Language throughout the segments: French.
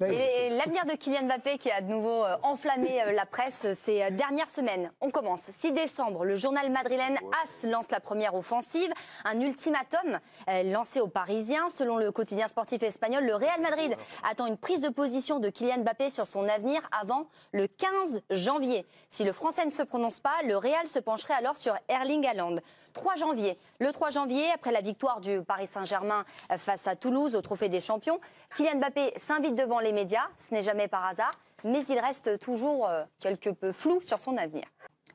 Et l'avenir de Kylian Mbappé qui a de nouveau euh, enflammé euh, la presse ces euh, dernières semaines. On commence. 6 décembre, le journal madrilène AS lance la première offensive. Un ultimatum lancé aux Parisiens. Selon le quotidien sportif espagnol, le Real Madrid attend une prise de position de Kylian Mbappé sur son avenir avant le 15 janvier. Si le Français ne se prononce pas, le Real se pencherait alors sur Erling Haaland. 3 janvier. Le 3 janvier, après la victoire du Paris Saint-Germain face à Toulouse au Trophée des Champions, Kylian Mbappé s'invite devant les médias. Ce n'est jamais par hasard, mais il reste toujours euh, quelque peu flou sur son avenir.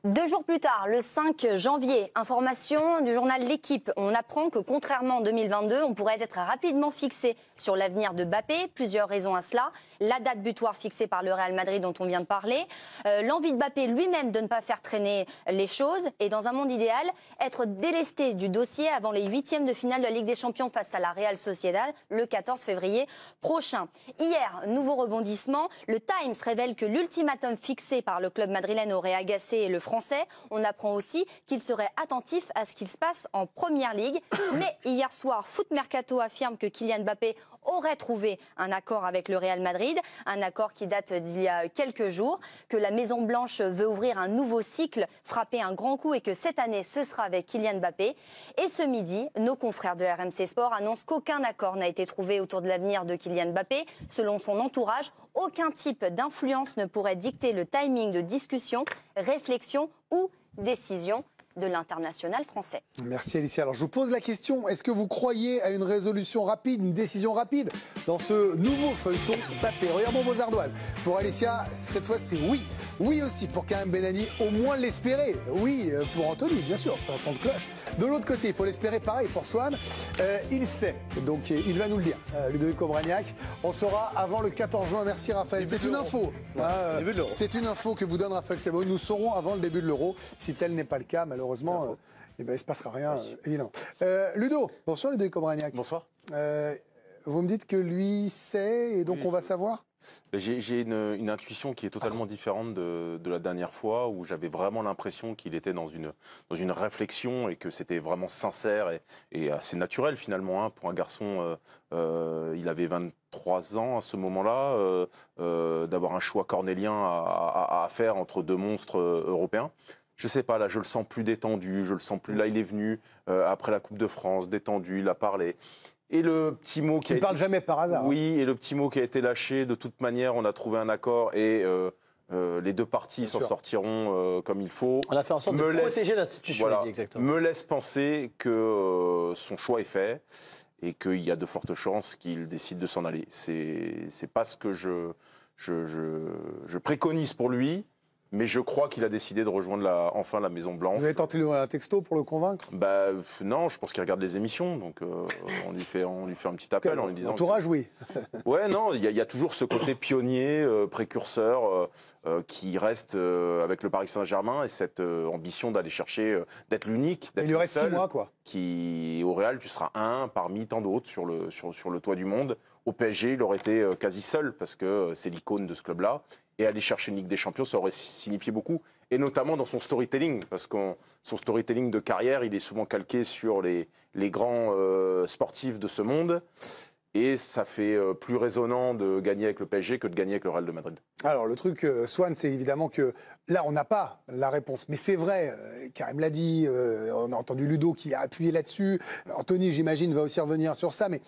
Deux jours plus tard, le 5 janvier, information du journal L'équipe. On apprend que contrairement en 2022, on pourrait être rapidement fixé sur l'avenir de Bappé. Plusieurs raisons à cela. La date butoir fixée par le Real Madrid dont on vient de parler. Euh, l'envie de Bappé lui-même de ne pas faire traîner les choses. Et dans un monde idéal, être délesté du dossier avant les huitièmes de finale de la Ligue des Champions face à la Real Sociedad le 14 février prochain. Hier, nouveau rebondissement. Le Times révèle que l'ultimatum fixé par le club madrilène aurait agacé le français. On apprend aussi qu'il serait attentif à ce qu'il se passe en Première Ligue. Mais hier soir, Foot Mercato affirme que Kylian Mbappé aurait trouvé un accord avec le Real Madrid, un accord qui date d'il y a quelques jours, que la Maison Blanche veut ouvrir un nouveau cycle, frapper un grand coup et que cette année ce sera avec Kylian Mbappé. Et ce midi, nos confrères de RMC Sport annoncent qu'aucun accord n'a été trouvé autour de l'avenir de Kylian Mbappé. Selon son entourage, aucun type d'influence ne pourrait dicter le timing de discussion, réflexion ou décision de l'international français. Merci Alicia. Alors je vous pose la question, est-ce que vous croyez à une résolution rapide, une décision rapide dans ce nouveau feuilleton Mbappé Regardons vos ardoises. Pour Alicia, cette fois c'est oui. Oui aussi pour Karim Benani, au moins l'espérer. Oui euh, pour Anthony, bien sûr, c'est un son de cloche. De l'autre côté, il faut l'espérer pareil pour Swan. Euh, il sait, donc euh, il va nous le dire. Ludovic Obraniak, on saura avant le 14 juin. Merci Raphaël. C'est une info. Ah, c'est une info que vous donne Raphaël Sebo. Nous saurons avant le début de l'euro. Si tel n'est pas le cas, malheureusement malheureusement, euh, eh ben, il ne se passera rien, euh, évidemment. Euh, Ludo, bonsoir Ludo Cobragnac. Bonsoir. vous me dites que lui sait, et donc on va savoir? J'ai une, intuition qui est totalement différente de, la dernière fois où j'avais vraiment l'impression qu'il était dans une, dans une réflexion et que c'était vraiment sincère et, assez naturel finalement hein, pour un garçon. il avait 23 ans à ce moment-là, d'avoir un choix cornélien à, à, faire entre deux monstres européens je sais pas, là, je le sens plus détendu, je le sens plus. Là, il est venu euh, après la Coupe de France, détendu, il a parlé. Et le petit mot qui il parle jamais par hasard. Oui, et le petit mot qui a été lâché, de toute manière, on a trouvé un accord et euh, euh, les deux parties s'en sortiront comme il faut. On a fait en sorte de protéger l'institution, exactement. Me laisse penser que son choix est fait et qu'il y a de fortes chances qu'il décide de s'en aller. C'est n'est pas ce que je, je, je préconise pour lui. Mais je crois qu'il a décidé de rejoindre la, enfin la Maison Blanche. Vous avez tenté de lui un texto pour le convaincre? Bah non, je pense qu'il regarde les émissions, donc euh, on lui fait on lui fait un petit appel en lui disant. Entourage, oui. ouais, non, il y, a toujours ce côté pionnier, euh, précurseur, euh, qui reste avec le Paris Saint-Germain et cette ambition d'aller chercher, d'être l'unique. Il lui reste six mois, quoi. Qui au Real, tu seras un parmi tant d'autres sur le sur, sur le toit du monde. Au PSG, il aurait été quasi seul parce que c'est l'icône de ce club-là et aller chercher une Ligue des Champions, ça aurait signifié beaucoup, et notamment dans son storytelling, parce que son storytelling de carrière, il est souvent calqué sur les, les grands euh, sportifs de ce monde. Et ça fait euh, plus résonnant de gagner avec le PSG que de gagner avec le Real de Madrid. Alors le truc, euh, Swan, c'est évidemment que là, on n'a pas la réponse. Mais c'est vrai, Karim l'a dit, on a entendu Ludo qui a appuyé là-dessus. Anthony, j'imagine, va aussi revenir sur ça. Mais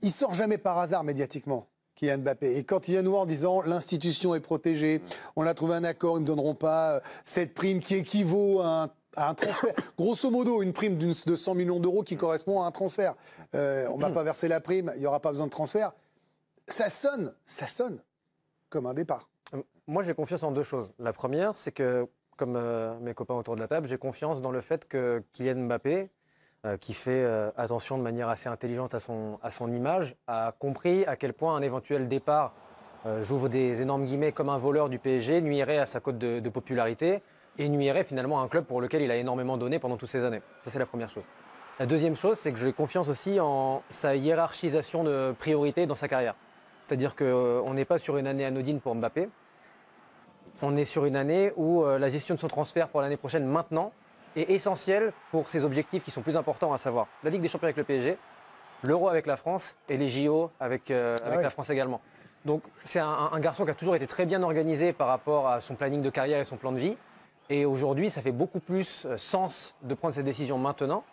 il sort jamais par hasard médiatiquement. Et quand il vient en disant l'institution est protégée, on a trouvé un accord, ils ne me donneront pas euh, cette prime qui équivaut à un, transfert. Grosso modo, une prime de 100 millions d'euros qui correspond à un transfert. Euh, on ne va pas verser la prime, il n'y aura pas besoin de transfert. Ça sonne, ça sonne comme un départ. Moi, j'ai confiance en deux choses. La première, c'est que, comme euh, mes copains autour de la table, j'ai confiance dans le fait que Kylian Mbappé, euh, qui fait euh, attention de manière assez intelligente à son, image, a compris à quel point un éventuel départ, euh, j'ouvre des énormes guillemets, comme un voleur du PSG, nuirait à sa cote de, popularité et nuirait finalement à un club pour lequel il a énormément donné pendant toutes ces années. Ça, c'est la première chose. La deuxième chose, c'est que j'ai confiance aussi en sa hiérarchisation de priorité dans sa carrière. C'est-à-dire qu'on n'est pas sur une année anodine pour Mbappé. On est sur une année où la gestion de son transfert pour l'année prochaine, maintenant, est essentiel pour ses objectifs qui sont plus importants, à savoir la Ligue des Champions avec le PSG, l'Euro avec la France et les JO avec, euh, avec ah la France également. Donc c'est un, un garçon qui a toujours été très bien organisé par rapport à son planning de carrière et son plan de vie. Et aujourd'hui, ça fait beaucoup plus euh, sens de prendre cette décision maintenant,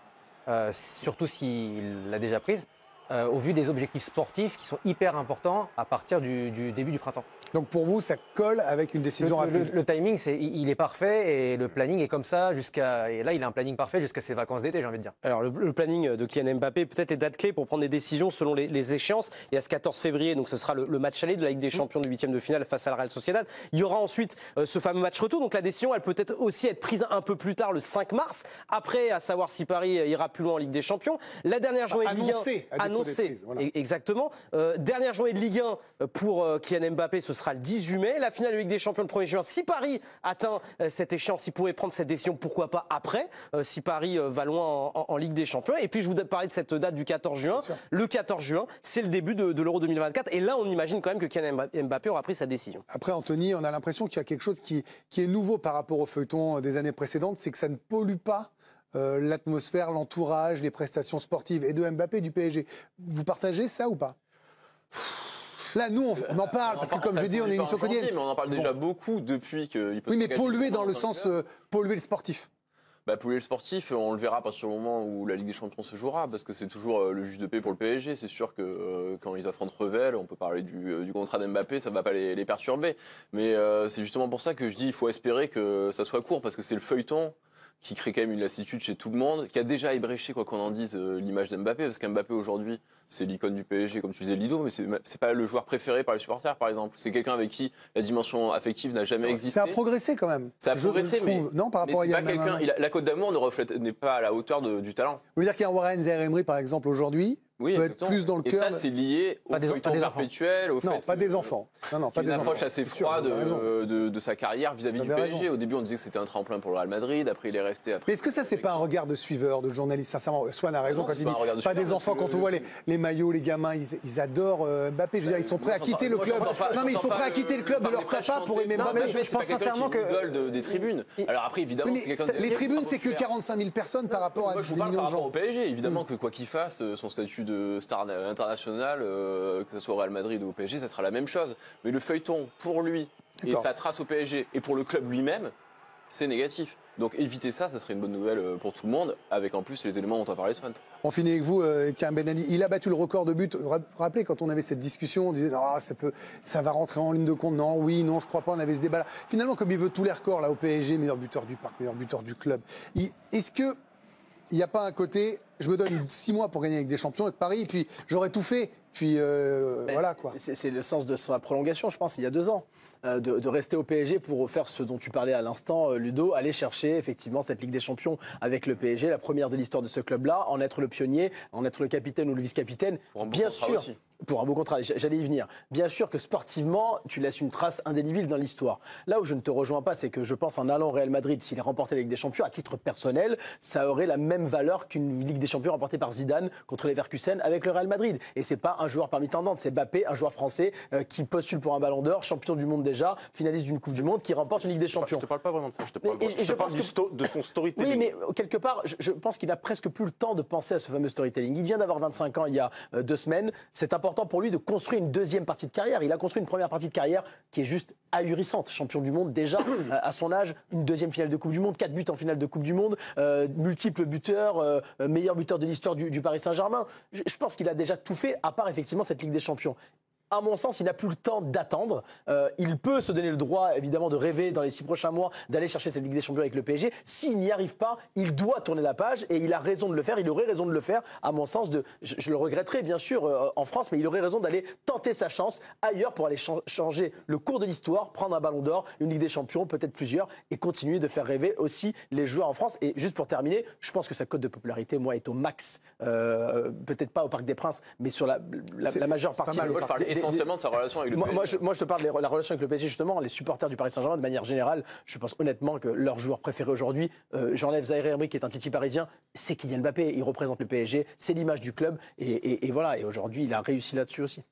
euh, surtout s'il l'a déjà prise, euh, au vu des objectifs sportifs qui sont hyper importants à partir du, du début du printemps. Donc pour vous, ça colle avec une décision Le, rapide le timing, il est parfait et le planning est comme ça jusqu'à. Et là, il a un planning parfait jusqu'à ses vacances d'été, j'ai envie de dire. Alors le, le planning de Kylian Mbappé, peut-être les dates clés pour prendre des décisions selon les, les échéances. Il y a ce 14 février, donc ce sera le, le match aller de la Ligue des Champions du huitième de finale face à la Real Sociedad. Il y aura ensuite euh, ce fameux match retour. Donc la décision, elle peut être aussi être prise un peu plus tard, le 5 mars. Après, à savoir si Paris ira plus loin en Ligue des Champions. La dernière journée de Ligue 1, Annoncée, voilà. e- exactement. Euh, dernière journée de Ligue 1 pour euh, Kylian Mbappé, ce sera le 18 mai. La finale de Ligue des Champions le 1er juin. Si Paris atteint euh, cette échéance, il pourrait prendre cette décision, pourquoi pas après, euh, si Paris euh, va loin en, en- en Ligue des Champions. Et puis je vous parlais de cette date du 14 juin. Le 14 juin, c'est le début de, de l'Euro 2024. Et là, on imagine quand même que Kylian Mba- Mbappé aura pris sa décision. Après, Anthony, on a l'impression qu'il y a quelque chose qui, qui est nouveau par rapport au feuilleton des années précédentes, c'est que ça ne pollue pas euh, l'atmosphère, l'entourage, les prestations sportives et de Mbappé et du PSG. Vous partagez ça ou pas? Là, nous, on, on en parle, parce que comme je dis, on est pas émission quotidienne. Mais on en parle Bon. déjà beaucoup depuis que. Oui, mais polluer dans le sens euh, polluer le sportif. Bah, polluer le sportif, on le verra à partir du moment où la Ligue des Champions se jouera, parce que c'est toujours euh, le juge de paix pour le PSG. C'est sûr que euh, quand ils affrontent Revel, on peut parler du, euh, du contrat d'Mbappé, ça ne va pas les, les perturber. Mais euh, c'est justement pour ça que je dis il faut espérer que ça soit court, parce que c'est le feuilleton qui crée quand même une lassitude chez tout le monde, qui a déjà ébréché, quoi qu'on en dise, euh, l'image d'Mbappé, parce qu'Mbappé aujourd'hui, c'est l'icône du PSG, comme tu disais, Lido, mais c'est pas le joueur préféré par les supporters, par exemple. C'est quelqu'un avec qui la dimension affective n'a jamais existé. Ça a progressé quand même. Ça a je progressé, trouve. mais- non, par Mais rapport à y a quelqu'un. a- La Côte d'Amour ne reflète n'est pas à la hauteur de- du talent. Vous voulez dire qu'un Warren Zaire-Emery, par exemple, aujourd'hui, Oui, peut être plus dans le Et cœur ça, de- c'est lié au Pas des- pas feuilleton des enfants. perpétuel, au Non, fait pas que- des enfants. Non, non, pas des a une approche enfants. assez froide de, de sa carrière vis-à-vis du PSG. raison. Au début, on disait que c'était un tremplin pour le Real Madrid. Après, il est resté. Après, Mais est-ce que ça, c'est pas un regard de suiveur, de journaliste? Sincèrement, Swan a raison Non, quand il pas dit pas des enfants. Quand on voit les, les maillots, les gamins, ils, ils adorent euh, Mbappé. Je veux dire, ils sont prêts à quitter le club. pas- Non, mais ils sont pas prêts à quitter le club de leur papa pour aimer Non, Mbappé. mais je pas pense sincèrement que- des tribunes. Alors après, évidemment, les tribunes, c'est que faire. 45 000 personnes par rapport à Moi, je vous parle par rapport au. PSG. Évidemment que quoi qu'il fasse, son statut de star euh, international, euh, que ce soit au Real Madrid ou au PSG, ça sera la même chose. Mais le feuilleton, pour lui, et sa trace au PSG, et pour le club lui-même, c'est négatif. Donc éviter ça, ça serait une bonne nouvelle euh, pour tout le monde, avec en plus les éléments dont on a parlé Swan. On finit avec vous, euh, Karim Benali. Il a battu le record de buts. Vous vous rappelez, quand on avait cette discussion, on disait Ah, ça, peut, ça va rentrer en ligne de compte. Non, oui, non, je crois pas. On avait ce débat-là. Finalement, comme il veut tous les records là, au PSG, meilleur buteur du parc, meilleur buteur du club, est-ce que il n'y a pas un côté je me donne six mois pour gagner avec des champions avec Paris, puis j'aurais tout fait. Puis euh, Ben, voilà quoi. C'est c'est le sens de sa prolongation, je pense, il y a deux ans. Euh, de, de rester au PSG pour faire ce dont tu parlais à l'instant, euh, Ludo, aller chercher effectivement cette Ligue des Champions avec le PSG, la première de l'histoire de ce club-là, en être le pionnier, en être le capitaine ou le vice-capitaine. Pour un bon Bien contrat sûr. aussi. Pour un beau contrat, j'allais y venir. Bien sûr que sportivement, tu laisses une trace indélébile dans l'histoire. Là où je ne te rejoins pas, c'est que je pense en allant au Real Madrid, s'il remportait la Ligue des Champions, à titre personnel, ça aurait la même valeur qu'une Ligue des Champions remportée par Zidane contre les Verkusen avec le Real Madrid. Et c'est pas un joueur parmi tant d'autres, c'est Mbappé, un joueur français euh, qui postule pour un Ballon d'Or, champion du monde déjà, finaliste d'une Coupe du Monde, qui remporte une Ligue des Je Champions. te parle pas vraiment de ça. Je te parle, Mais- et- je et te je parle pense du que- sto- de son storytelling. Oui, mais euh, quelque part, je, je pense qu'il n'a presque plus le temps de penser à ce fameux storytelling. Il vient d'avoir 25 ans il y a euh, deux semaines. C'est important pour lui de construire une deuxième partie de carrière. Il a construit une première partie de carrière qui est juste ahurissante. Champion du monde déjà, euh, à son âge, une deuxième finale de Coupe du Monde, quatre buts en finale de Coupe du Monde, euh, euh, euh, meilleur buteur de l'histoire du, du Paris Saint-Germain. Je, je pense qu'il a déjà tout fait, à part effectivement cette Ligue des Champions à mon sens, il n'a plus le temps d'attendre. Euh, il peut se donner le droit, évidemment, de rêver dans les six prochains mois d'aller chercher cette Ligue des Champions avec le PSG. S'il n'y arrive pas, il doit tourner la page et il a raison de le faire. Il aurait raison de le faire, à mon sens. De, je, je le regretterais, bien sûr, euh, en France, mais il aurait raison d'aller tenter sa chance ailleurs pour aller chan- changer le cours de l'histoire, prendre un ballon d'or, une Ligue des Champions, peut-être plusieurs, et continuer de faire rêver aussi les joueurs en France. Et juste pour terminer, je pense que sa cote de popularité, moi, est au max. Euh, peut-être pas au Parc des Princes, mais sur la, la, majeure pas partie. mal, essentiellement de sa relation avec le moi, PSG. moi, je, moi, je te parle de la relation avec le PSG, justement, les supporters du Paris Saint-Germain, de manière générale. Je pense honnêtement que leur joueur préféré aujourd'hui, euh, j'enlève Zaire Emery, qui est un titi parisien, c'est Kylian Mbappé. Il représente le PSG, c'est l'image du club. Et, et- et voilà, et aujourd'hui, il a réussi là-dessus aussi.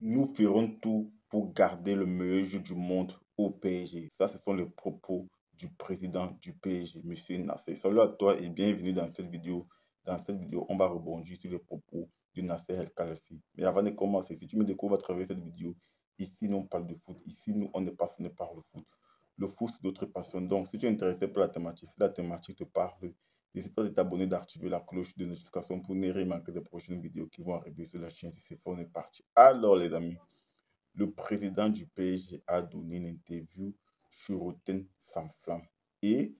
Nous ferons tout pour garder le meilleur jeu du monde au PSG. Ça, ce sont les propos du président du PSG, M. Nasser. Salut à toi et bienvenue dans cette vidéo. Dans cette vidéo, on va rebondir sur les propos de Nasser El Khalafi. Mais avant de commencer, si tu me découvres à travers cette vidéo, ici nous on parle de foot, ici nous on est passionné par le foot. Le foot c'est d'autres passions. Donc si tu es intéressé par la thématique, si la thématique te parle, n'hésite pas de t'abonner, d'activer la cloche de notification pour ne rien manquer des prochaines vidéos qui vont arriver sur la chaîne si c'est fort, on est parti. Alors les amis, le président du PSG a donné une interview sur Rotten sans flamme. Et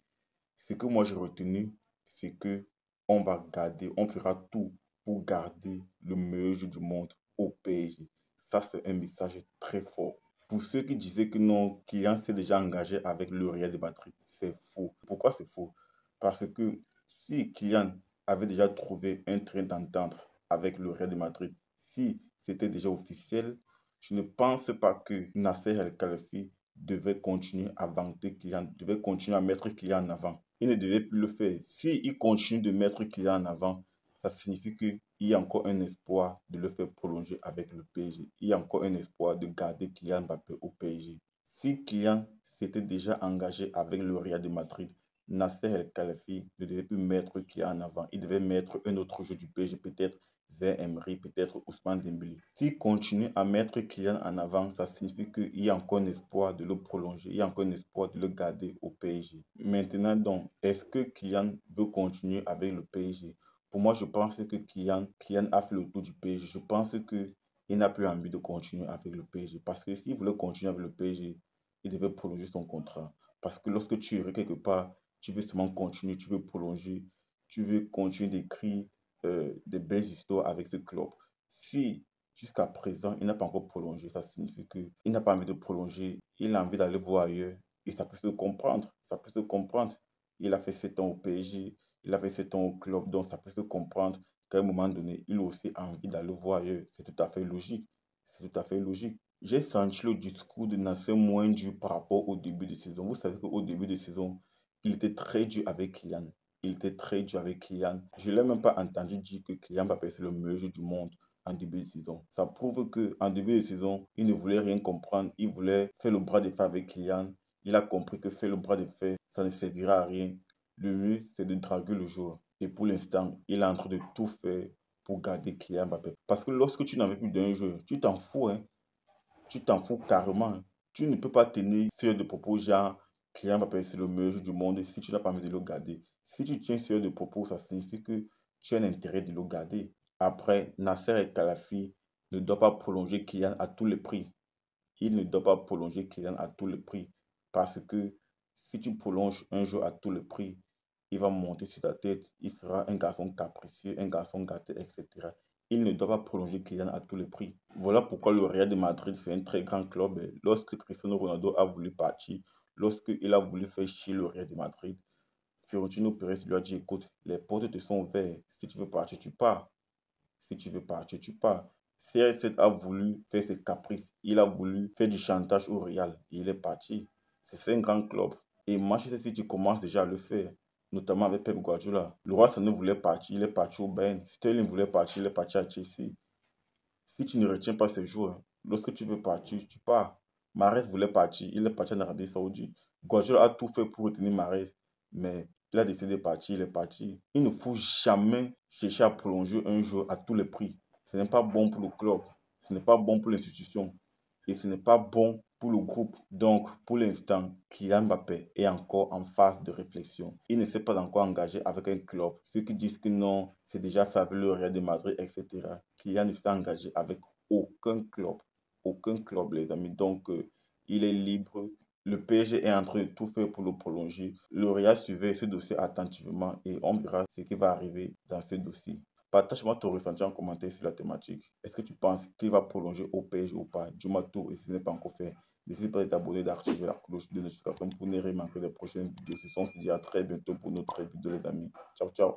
ce que moi j'ai retenu, c'est que on va garder, on fera tout pour garder le meilleur jeu du monde au PSG. Ça, c'est un message très fort. Pour ceux qui disaient que non, Kylian s'est déjà engagé avec le Real de Madrid, c'est faux. Pourquoi c'est faux? Parce que si Kylian avait déjà trouvé un train d'entendre avec le Real de Madrid, si c'était déjà officiel, je ne pense pas que Nasser El Khalafi devait continuer à vanter Kylian, devait continuer à mettre Kylian en avant. Il ne devait plus le faire. S'il il continue de mettre Kylian en avant, ça signifie qu'il y a encore un espoir de le faire prolonger avec le PSG. Il y a encore un espoir de garder Kylian Mbappé au PSG. Si Kylian s'était déjà engagé avec le Real de Madrid, Nasser El Khalafi ne devait plus mettre Kylian en avant. Il devait mettre un autre jeu du PSG, peut-être vers peut-être Ousmane Dembélé. S'il continue à mettre Kylian en avant, ça signifie qu'il y a encore un espoir de le prolonger, il y a encore un espoir de le garder au PSG. Maintenant donc, est-ce que Kylian veut continuer avec le PSG Pour moi, je pense que Kylian, Kylian a fait le tour du PSG. Je pense qu'il n'a plus envie de continuer avec le PSG. Parce que s'il voulait continuer avec le PSG, il devait prolonger son contrat. Parce que lorsque tu irais quelque part, tu veux seulement continuer, tu veux prolonger, tu veux continuer d'écrire euh, des belles histoires avec ce club. Si jusqu'à présent, il n'a pas encore prolongé, ça signifie qu'il n'a pas envie de prolonger, il a envie d'aller voir ailleurs. Et ça peut se comprendre, ça peut se comprendre. Il a fait 7 ans au PSG, il a fait 7 ans au club, donc ça peut se comprendre qu'à un moment donné, il a aussi envie d'aller voir ailleurs. C'est tout à fait logique. C'est tout à fait logique. J'ai senti le discours de Nasser moins dur par rapport au début de saison. Vous savez qu'au début de saison, il était très dur avec Kylian il était très dur avec Kylian. Je ne l'ai même pas entendu dire que Kylian Mbappé c'est le meilleur jeu du monde en début de saison. Ça prouve qu'en début de saison, il ne voulait rien comprendre. Il voulait faire le bras de fer avec Kylian. Il a compris que faire le bras de fer, ça ne servira à rien. Le mieux, c'est de draguer le joueur. Et pour l'instant, il est en train de tout faire pour garder Kylian Mbappé. Parce que lorsque tu n'avais plus d'un jeu, tu t'en fous. Hein? Tu t'en fous carrément. Tu ne peux pas tenir sur de propos genre Kylian Mbappé c'est le meilleur jeu du monde si tu n'as pas envie de le garder. Si tu tiens sur de propos, ça signifie que tu as un intérêt de le garder. Après, Nasser et Kalafi ne doivent pas prolonger Kylian à tous les prix. Il ne doit pas prolonger Kylian à tous les prix. Parce que si tu prolonges un jeu à tous les prix, il va monter sur ta tête. Il sera un garçon capricieux, un garçon gâté, etc. Il ne doit pas prolonger Kylian à tous les prix. Voilà pourquoi le Real de Madrid, c'est un très grand club. Lorsque Cristiano Ronaldo a voulu partir, lorsqu'il a voulu faire chier le Real de Madrid, Fiorentino Perez lui a dit, écoute, les portes te sont ouvertes. Si tu veux partir, tu pars. Si tu veux partir, tu pars. CR7 a voulu faire ses caprices. Il a voulu faire du chantage au Real. Et il est parti. C'est un grand club. Et Manchester City commence déjà à le faire. Notamment avec Pep Guardiola. Roi ne voulait partir. Il est parti au Bayern. Sterling voulait partir. Il est parti à Chelsea. Si tu ne retiens pas ces joueurs, lorsque tu veux partir, tu pars. Mares voulait partir. Il est parti en Arabie Saoudite. Guardiola a tout fait pour retenir Mares. Mais il a décidé de partir, il est parti. Il ne faut jamais chercher à prolonger un jeu à tous les prix. Ce n'est pas bon pour le club, ce n'est pas bon pour l'institution et ce n'est pas bon pour le groupe. Donc, pour l'instant, Kylian Mbappé est encore en phase de réflexion. Il ne s'est pas encore engagé avec un club. Ceux qui disent que non, c'est déjà fait avec le Real de Madrid, etc. Kylian ne s'est engagé avec aucun club. Aucun club, les amis. Donc, euh, il est libre le PSG est en train de tout faire pour le prolonger. Le Real suivait ce dossier attentivement et on verra ce qui va arriver dans ce dossier. Partage-moi ton ressenti en commentaire sur la thématique. Est-ce que tu penses qu'il va prolonger au PSG ou pas? Dis-moi tout et si ce n'est pas encore fait, n'hésite pas à t'abonner, d'activer la cloche de notification pour ne rien manquer des prochaines vidéos. On se dit à très bientôt pour notre vidéo les amis. Ciao, ciao